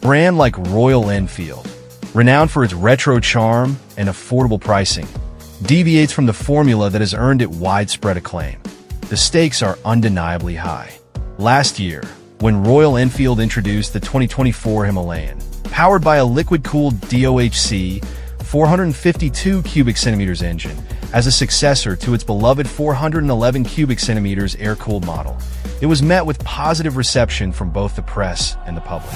brand like Royal Enfield, renowned for its retro charm and affordable pricing, deviates from the formula that has earned it widespread acclaim. The stakes are undeniably high. Last year, when Royal Enfield introduced the 2024 Himalayan, powered by a liquid-cooled DOHC 452 cubic centimeters engine as a successor to its beloved 411 cubic centimeters air-cooled model, it was met with positive reception from both the press and the public.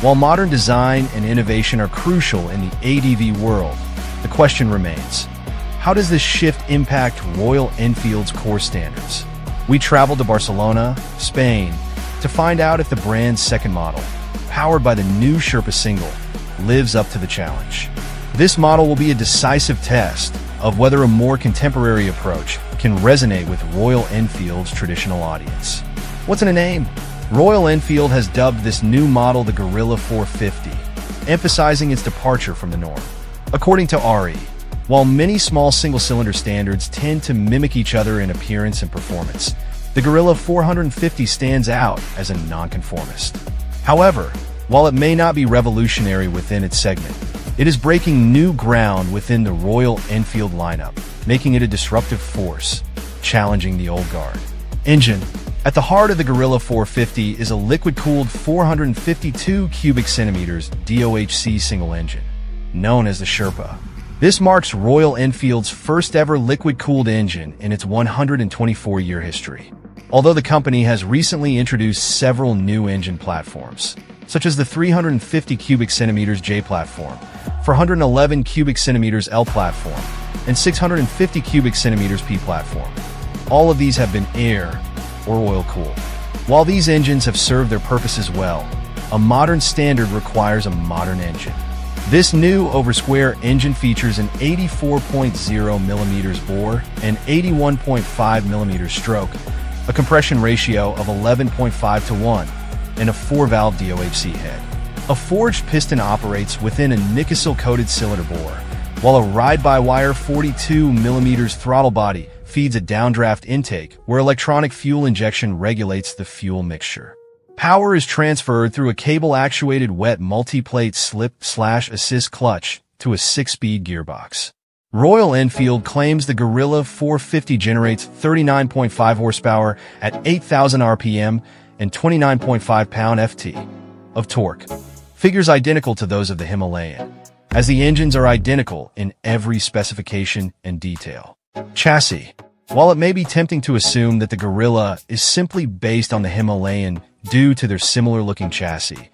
While modern design and innovation are crucial in the ADV world, the question remains, how does this shift impact Royal Enfield's core standards? We traveled to Barcelona, Spain, to find out if the brand's second model, powered by the new Sherpa single, lives up to the challenge. This model will be a decisive test of whether a more contemporary approach can resonate with Royal Enfield's traditional audience. What's in a name? Royal Enfield has dubbed this new model the Guerrilla 450, emphasizing its departure from the norm. According to RE, while many small single-cylinder standards tend to mimic each other in appearance and performance, the Guerrilla 450 stands out as a nonconformist. However, while it may not be revolutionary within its segment, it is breaking new ground within the Royal Enfield lineup, making it a disruptive force, challenging the old guard. Engine At the heart of the Guerrilla 450 is a liquid-cooled 452 cubic centimeters DOHC single engine, known as the Sherpa. This marks Royal Enfield's first ever liquid-cooled engine in its 124-year history although the company has recently introduced several new engine platforms, such as the 350 cubic centimeters J platform, 411 cubic centimeters L platform, and 650 cubic centimeters P platform. All of these have been air or oil cool. While these engines have served their purposes well, a modern standard requires a modern engine. This new over-square engine features an 84.0 millimeters bore and 81.5 millimeters stroke, a compression ratio of 11.5 to 1, and a 4-valve DOHC head. A forged piston operates within a Nikasil-coated cylinder bore, while a ride-by-wire 42mm throttle body feeds a downdraft intake where electronic fuel injection regulates the fuel mixture. Power is transferred through a cable-actuated wet multi-plate slip-slash-assist clutch to a six-speed gearbox. Royal Enfield claims the Guerrilla 450 generates 39.5 horsepower at 8,000 RPM and 29.5 pound-ft of torque, figures identical to those of the Himalayan, as the engines are identical in every specification and detail. Chassis While it may be tempting to assume that the Guerrilla is simply based on the Himalayan due to their similar-looking chassis,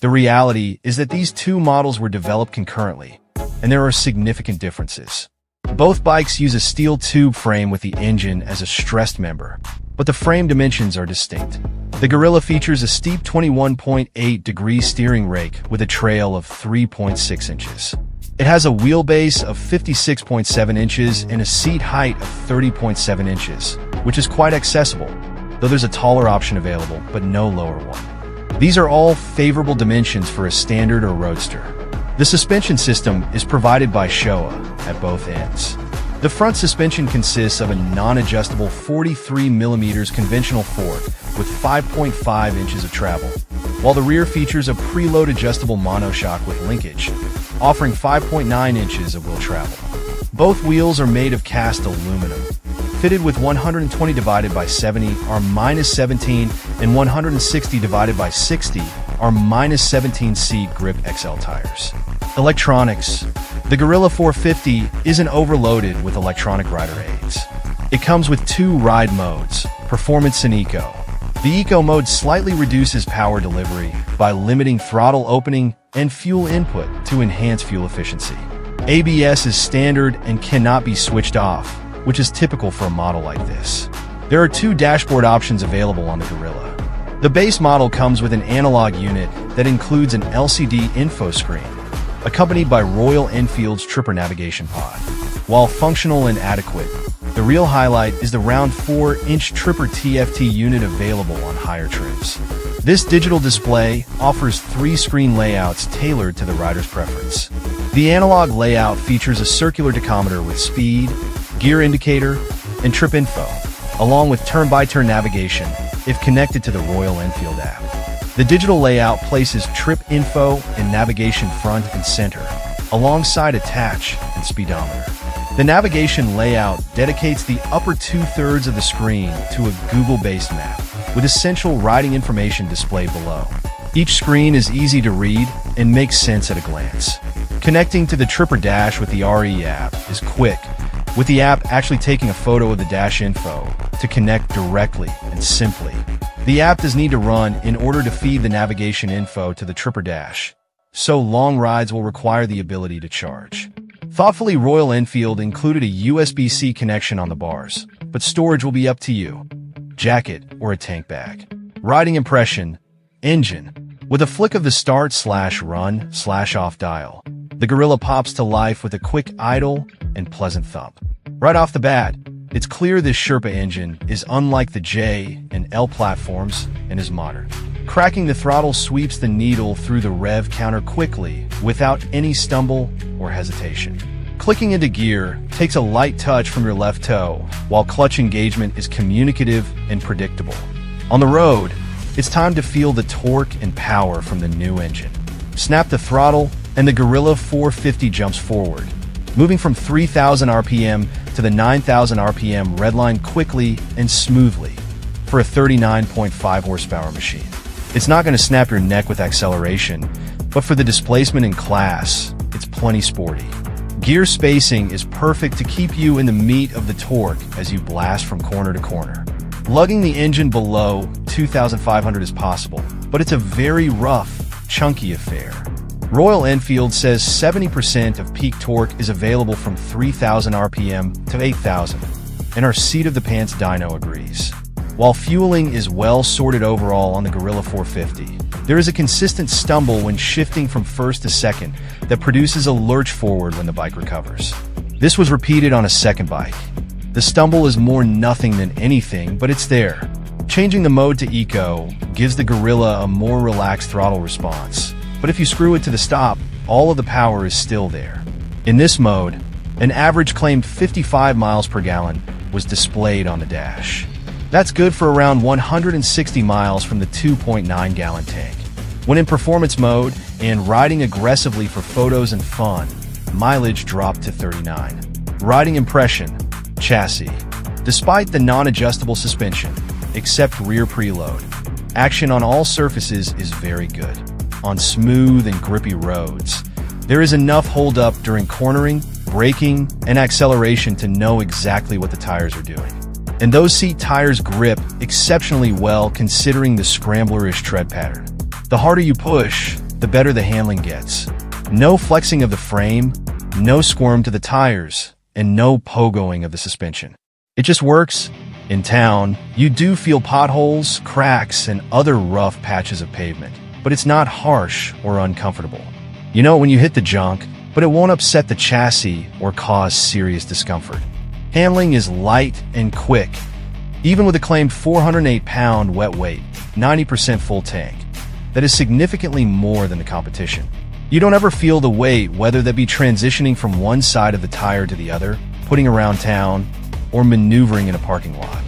the reality is that these two models were developed concurrently, and there are significant differences. Both bikes use a steel tube frame with the engine as a stressed member, but the frame dimensions are distinct. The Guerrilla features a steep 21.8 degree steering rake with a trail of 3.6 inches. It has a wheelbase of 56.7 inches and a seat height of 30.7 inches, which is quite accessible, though there's a taller option available, but no lower one. These are all favorable dimensions for a standard or roadster. The suspension system is provided by Showa at both ends. The front suspension consists of a non-adjustable 43mm conventional fork with 5.5 inches of travel, while the rear features a preload adjustable monoshock with linkage, offering 5.9 inches of wheel travel. Both wheels are made of cast aluminum, fitted with 120 divided by 70 are minus 17 and 160 divided by 60 are minus 17 CEAT Gripp XL tires. Electronics. The Guerrilla 450 isn't overloaded with electronic rider aids. It comes with two ride modes, Performance and Eco. The Eco mode slightly reduces power delivery by limiting throttle opening and fuel input to enhance fuel efficiency. ABS is standard and cannot be switched off, which is typical for a model like this. There are two dashboard options available on the Guerrilla. The base model comes with an analog unit that includes an LCD info screen, accompanied by Royal Enfield's Tripper navigation pod. While functional and adequate, the real highlight is the round 4-inch Tripper TFT unit available on higher trims. This digital display offers three screen layouts tailored to the rider's preference. The analog layout features a circular tachometer with speed, gear indicator, and trip info, along with turn-by-turn -turn navigation if connected to the Royal Enfield app. The digital layout places trip info and navigation front and center, alongside attach and speedometer. The navigation layout dedicates the upper two-thirds of the screen to a Google-based map, with essential riding information displayed below. Each screen is easy to read and makes sense at a glance. Connecting to the Tripper Dash with the RE app is quick, with the app actually taking a photo of the dash info to connect directly and simply. The app does need to run in order to feed the navigation info to the Tripper Dash, so long rides will require the ability to charge. Thoughtfully, Royal Enfield included a USB-C connection on the bars, but storage will be up to you. Jacket or a tank bag. Riding impression, engine. With a flick of the start slash run slash off dial, the Guerrilla pops to life with a quick idle and pleasant thump. Right off the bat, it's clear this Sherpa engine is unlike the J and L platforms and is modern. Cracking the throttle sweeps the needle through the rev counter quickly, without any stumble or hesitation. Clicking into gear takes a light touch from your left toe, while clutch engagement is communicative and predictable. On the road, it's time to feel the torque and power from the new engine. Snap the throttle, and the Guerrilla 450 jumps forward, moving from 3,000 RPM to the 9,000 RPM redline quickly and smoothly for a 39.5 horsepower machine. It's not going to snap your neck with acceleration, but for the displacement in class, it's plenty sporty. Gear spacing is perfect to keep you in the meat of the torque as you blast from corner to corner. Lugging the engine below 2,500 is possible, but it's a very rough, chunky affair. Royal Enfield says 70% of peak torque is available from 3,000 RPM to 8,000, and our seat of the pants dyno agrees. While fueling is well sorted overall on the Guerrilla 450, there is a consistent stumble when shifting from first to second that produces a lurch forward when the bike recovers. This was repeated on a second bike. The stumble is more nothing than anything, but it's there. Changing the mode to Eco gives the Guerrilla a more relaxed throttle response, but if you screw it to the stop, all of the power is still there. In this mode, an average claimed 55 miles per gallon was displayed on the dash. That's good for around 160 miles from the 2.9 gallon tank. When in performance mode and riding aggressively for photos and fun, mileage dropped to 39. Riding impression, chassis. Despite the non-adjustable suspension, except rear preload, action on all surfaces is very good. On smooth and grippy roads, there is enough hold up during cornering, braking, and acceleration to know exactly what the tires are doing. And those CEAT tires grip exceptionally well considering the scramblerish tread pattern. The harder you push, the better the handling gets. No flexing of the frame, no squirm to the tires, and no pogoing of the suspension. It just works. In town, you do feel potholes, cracks, and other rough patches of pavement, but it's not harsh or uncomfortable. You know when you hit the junk, but it won't upset the chassis or cause serious discomfort. Handling is light and quick, even with a claimed 408-pound wet weight, 90% full tank. That is significantly more than the competition. You don't ever feel the weight, whether that be transitioning from one side of the tire to the other, putting around town, or maneuvering in a parking lot.